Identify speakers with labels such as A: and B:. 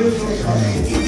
A: Amém.